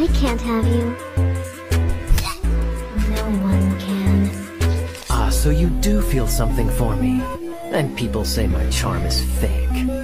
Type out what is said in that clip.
I can't have you. No one can. Ah, so you do feel something for me. And people say my charm is fake.